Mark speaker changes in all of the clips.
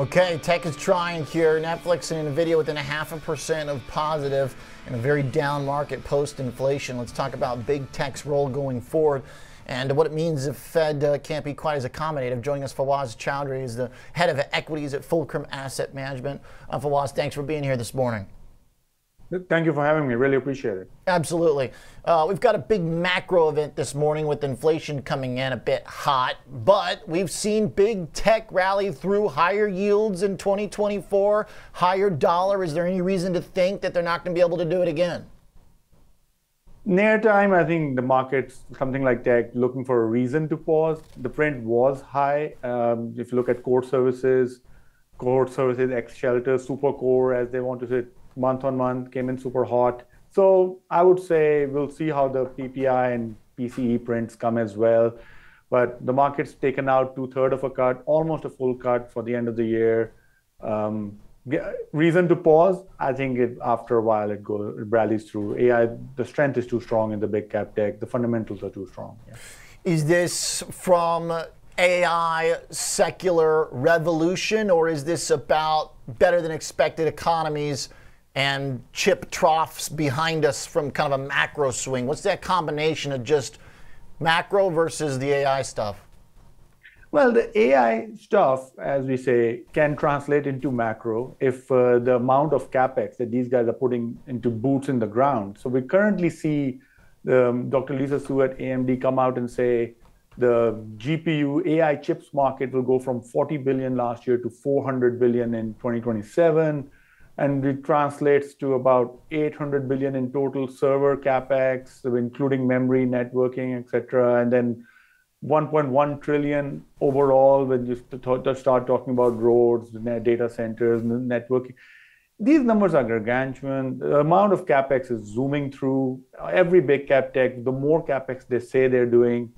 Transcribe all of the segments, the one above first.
Speaker 1: Okay, tech is trying here. Netflix and Nvidia within a half a percent of positive in a very down market post inflation. Let's talk about big tech's role going forward and what it means if Fed uh, can't be quite as accommodative. Joining us, Fawaz Chaudhry is the head of equities at Fulcrum Asset Management. Uh, Fawaz, thanks for being here this morning.
Speaker 2: Thank you for having me. Really appreciate it.
Speaker 1: Absolutely. Uh, we've got a big macro event this morning with inflation coming in a bit hot, but we've seen big tech rally through higher yields in 2024, higher dollar. Is there any reason to think that they're not going to be able to do it again?
Speaker 2: Near time, I think the market's something like tech looking for a reason to pause. The print was high. Um, if you look at core services, core services, X shelter, super core, as they want to say, month on month, came in super hot. So I would say we'll see how the PPI and PCE prints come as well. But the market's taken out two third of a cut, almost a full cut for the end of the year. Um, reason to pause? I think it, after a while it goes, it rallies through. AI, the strength is too strong in the big cap tech. The fundamentals are too strong. Yeah.
Speaker 1: Is this from AI secular revolution, or is this about better than expected economies? And chip troughs behind us from kind of a macro swing? What's that combination of just macro versus the AI stuff?
Speaker 2: Well, the AI stuff, as we say, can translate into macro if uh, the amount of capex that these guys are putting into boots in the ground. So we currently see um, Dr. Lisa Su at AMD come out and say the GPU AI chips market will go from 40 billion last year to 400 billion in 2027 and it translates to about 800 billion in total server capex, including memory, networking, etc. And then 1.1 trillion overall when you start talking about roads, data centers, networking. These numbers are gargantuan. The amount of capex is zooming through every big cap tech. The more capex they say they're doing,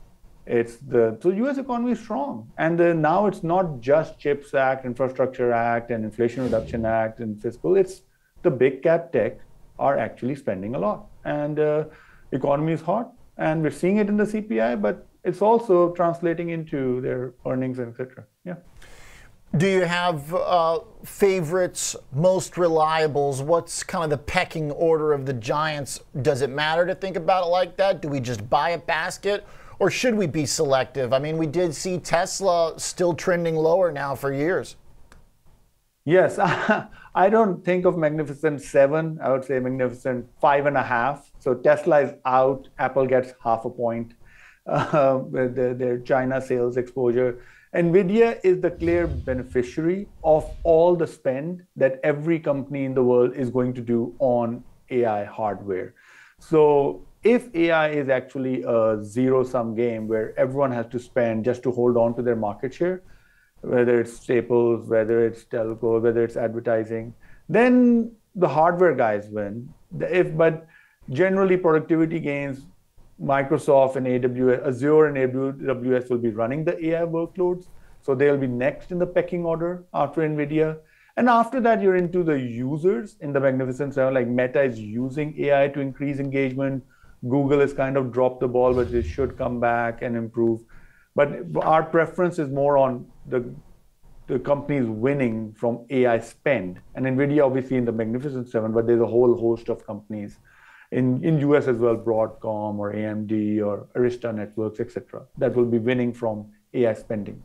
Speaker 2: it's the so U.S. economy is strong, and uh, now it's not just CHIPS Act, Infrastructure Act, and Inflation Reduction Act, and fiscal. It's the big cap tech are actually spending a lot, and uh, economy is hot, and we're seeing it in the CPI, but it's also translating into their earnings, etc. Yeah.
Speaker 1: Do you have uh, favorites, most reliables? What's kind of the pecking order of the giants? Does it matter to think about it like that? Do we just buy a basket? Or should we be selective? I mean, we did see Tesla still trending lower now for years.
Speaker 2: Yes, I don't think of Magnificent Seven. I would say Magnificent Five and a Half. So Tesla is out. Apple gets half a point uh, with their, their China sales exposure. NVIDIA is the clear beneficiary of all the spend that every company in the world is going to do on AI hardware. So if AI is actually a zero sum game where everyone has to spend just to hold on to their market share, whether it's staples, whether it's telco, whether it's advertising, then the hardware guys win. If but generally productivity gains, Microsoft and AWS, Azure and AWS will be running the AI workloads. So they'll be next in the pecking order after NVIDIA. And after that, you're into the users in the Magnificent Seven, like Meta is using AI to increase engagement. Google has kind of dropped the ball, but it should come back and improve. But our preference is more on the the companies winning from AI spend. And NVIDIA obviously in the Magnificent Seven, but there's a whole host of companies in, in US as well, Broadcom or AMD or Arista Networks, etc., that will be winning from AI spending.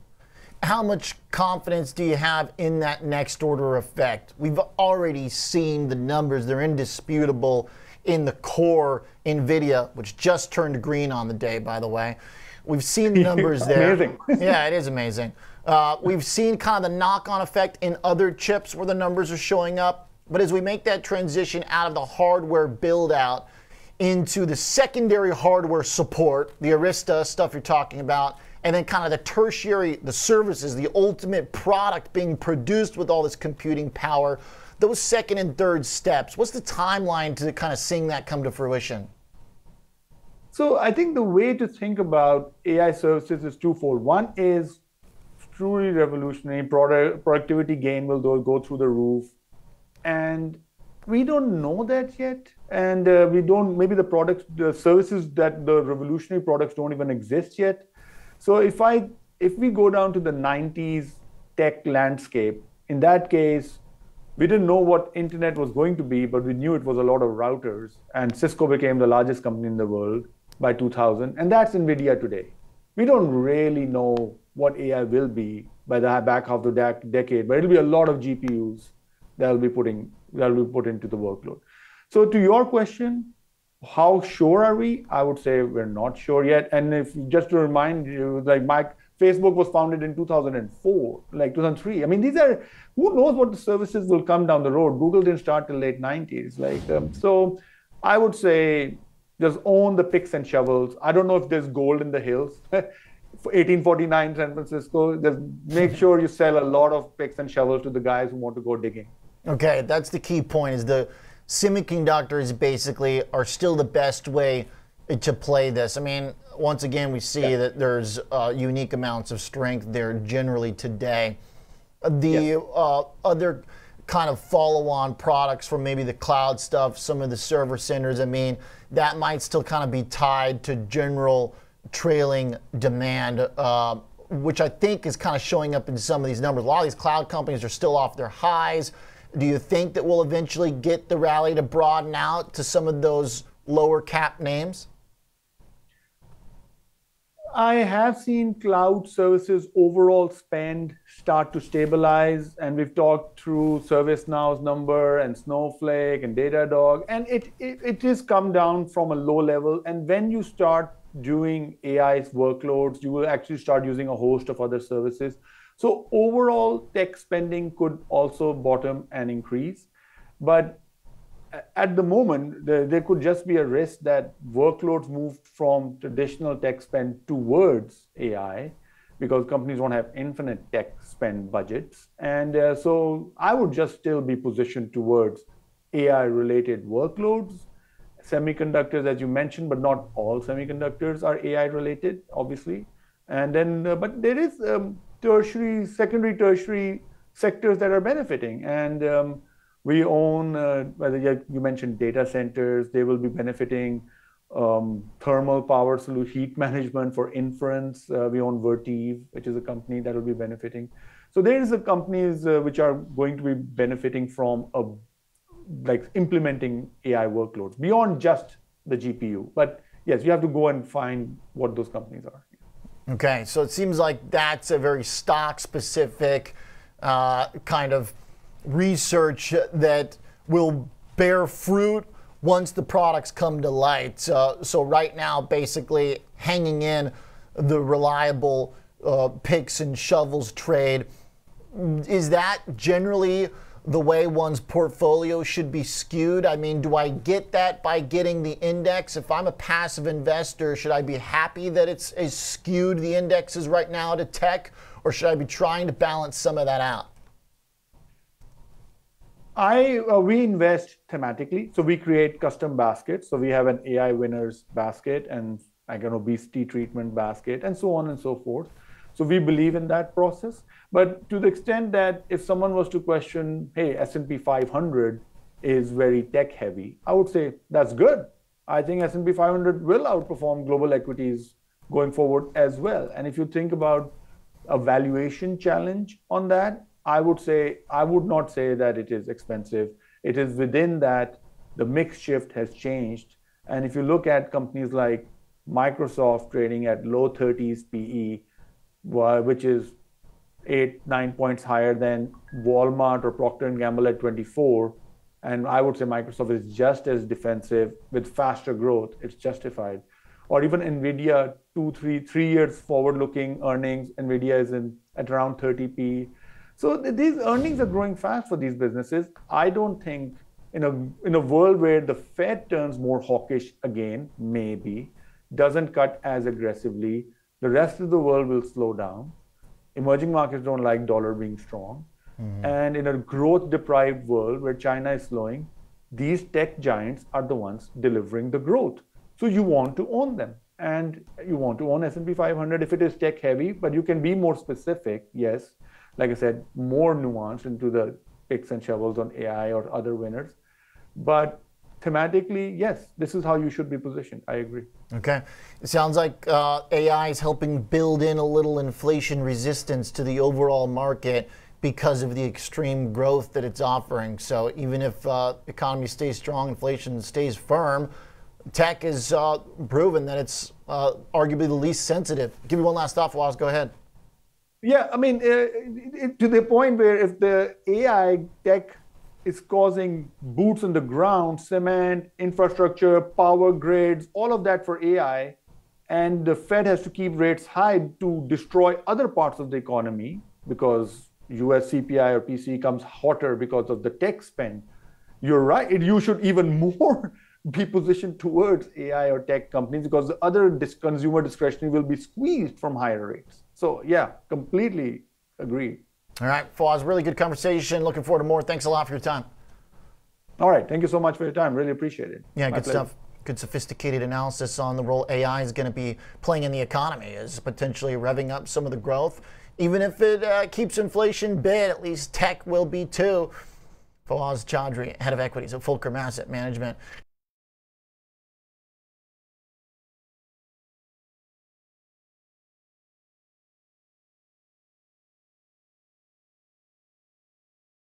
Speaker 1: How much confidence do you have in that next order effect? We've already seen the numbers, they're indisputable in the core NVIDIA, which just turned green on the day, by the way. We've seen the numbers there.
Speaker 2: amazing.
Speaker 1: yeah, it is amazing. Uh, we've seen kind of the knock-on effect in other chips where the numbers are showing up. But as we make that transition out of the hardware build-out into the secondary hardware support, the Arista stuff you're talking about, and then kind of the tertiary, the services, the ultimate product being produced with all this computing power, those second and third steps, what's the timeline to kind of seeing that come to fruition?
Speaker 2: So I think the way to think about AI services is twofold. One is truly revolutionary. Product, productivity gain will go through the roof. And we don't know that yet. And uh, we don't, maybe the products, the services that the revolutionary products don't even exist yet. So if I, if we go down to the 90s tech landscape, in that case, we didn't know what internet was going to be, but we knew it was a lot of routers. And Cisco became the largest company in the world by 2000, and that's NVIDIA today. We don't really know what AI will be by the back half of the decade, but it'll be a lot of GPUs that will be putting that will be put into the workload. So to your question, how sure are we? I would say we're not sure yet. And if just to remind you, like Mike, Facebook was founded in 2004, like 2003. I mean, these are who knows what the services will come down the road. Google didn't start till late 90s. Like um, so, I would say just own the picks and shovels. I don't know if there's gold in the hills. 1849 San Francisco. Just make sure you sell a lot of picks and shovels to the guys who want to go digging.
Speaker 1: Okay, that's the key point. Is the semiconductors basically are still the best way to play this. I mean, once again, we see yeah. that there's uh, unique amounts of strength there generally today. The yeah. uh, other kind of follow-on products from maybe the cloud stuff, some of the server centers. I mean, that might still kind of be tied to general trailing demand, uh, which I think is kind of showing up in some of these numbers. A lot of these cloud companies are still off their highs. Do you think that we'll eventually get the rally to broaden out to some of those lower cap names?
Speaker 2: I have seen cloud services overall spend start to stabilize, and we've talked through ServiceNow's number and Snowflake and Datadog, and it, it, it is come down from a low level. And when you start doing AI workloads, you will actually start using a host of other services. So overall tech spending could also bottom and increase. But at the moment, there, could just be a risk that workloads move from traditional tech spend towards AI because companies won't have infinite tech spend budgets. And uh, so I would just still be positioned towards AI related workloads semiconductors, as you mentioned, but not all semiconductors are AI related, obviously. And then, uh, but there is um, tertiary, secondary, tertiary sectors that are benefiting. And um, we own, uh, whether you mentioned data centers, they will be benefiting. Um, thermal power solution, heat management for inference. Uh, we own Vertiv, which is a company that will be benefiting. So there is a companies uh, which are going to be benefiting from a like implementing AI workloads beyond just the GPU. But yes, you have to go and find what those companies are.
Speaker 1: Okay, so it seems like that's a very stock specific uh, kind of research that will bear fruit once the products come to light. Uh, so, right now, basically hanging in the reliable uh, picks and shovels trade. Is that generally the way one's portfolio should be skewed? I mean, do I get that by getting the index? If I'm a passive investor, should I be happy that it's as skewed the indexes right now to tech, or should I be trying to balance some of that out?
Speaker 2: I uh, we invest thematically, so we create custom baskets. So we have an AI winners basket and like an obesity treatment basket, and so on and so forth. So we believe in that process. But to the extent that if someone was to question, hey, S&P 500 is very tech heavy, I would say that's good. I think S&P 500 will outperform global equities going forward as well. And if you think about a valuation challenge on that, I would say I would not say that it is expensive. It is within that the mix shift has changed. And if you look at companies like Microsoft trading at low 30s PE, which is eight, nine points higher than Walmart or Procter and Gamble at 24. And I would say Microsoft is just as defensive with faster growth. It's justified. Or even Nvidia, two, three, three years forward-looking earnings. Nvidia is in at around 30p. So th- these earnings are growing fast for these businesses. I don't think in a in a world where the Fed turns more hawkish again, maybe doesn't cut as aggressively the rest of the world will slow down. Emerging markets don't like dollar being strong. Mm-hmm. And in a growth deprived world where China is slowing, these tech giants are the ones delivering the growth. So you want to own them and you want to own S&P 500 if it is tech heavy, but you can be more specific. Yes, like I said, more nuanced into the picks and shovels on AI or other winners. But thematically, yes, this is how you should be positioned. I agree.
Speaker 1: Okay. It sounds like uh, AI is helping build in a little inflation resistance to the overall market. because of the extreme growth that it's offering. So even if uh, economy stays strong, inflation stays firm, tech is uh, proven that it's uh, arguably the least sensitive. Give me one last thought, Fawaz. Go ahead.
Speaker 2: Yeah, I mean, uh, to the point where if the AI tech is causing boots on the ground, cement, infrastructure, power grids, all of that for AI, and the Fed has to keep rates high to destroy other parts of the economy because US CPI or PCE comes hotter because of the tech spend. You're right. You should even more be positioned towards AI or tech companies because the other consumer discretionary will be squeezed from higher rates. So yeah, completely agree.
Speaker 1: All right, Fawaz, really good conversation. Looking forward to more. Thanks a lot for your time.
Speaker 2: All right, thank you so much for your time. Really appreciate it.
Speaker 1: Yeah, My good pleasure. stuff. Good sophisticated analysis on the role AI is going to be playing in the economy, is potentially revving up some of the growth. Even if it uh, keeps inflation bid, at least tech will be too. Fawaz Chaudhry, head of equities at Fulcrum Asset Management.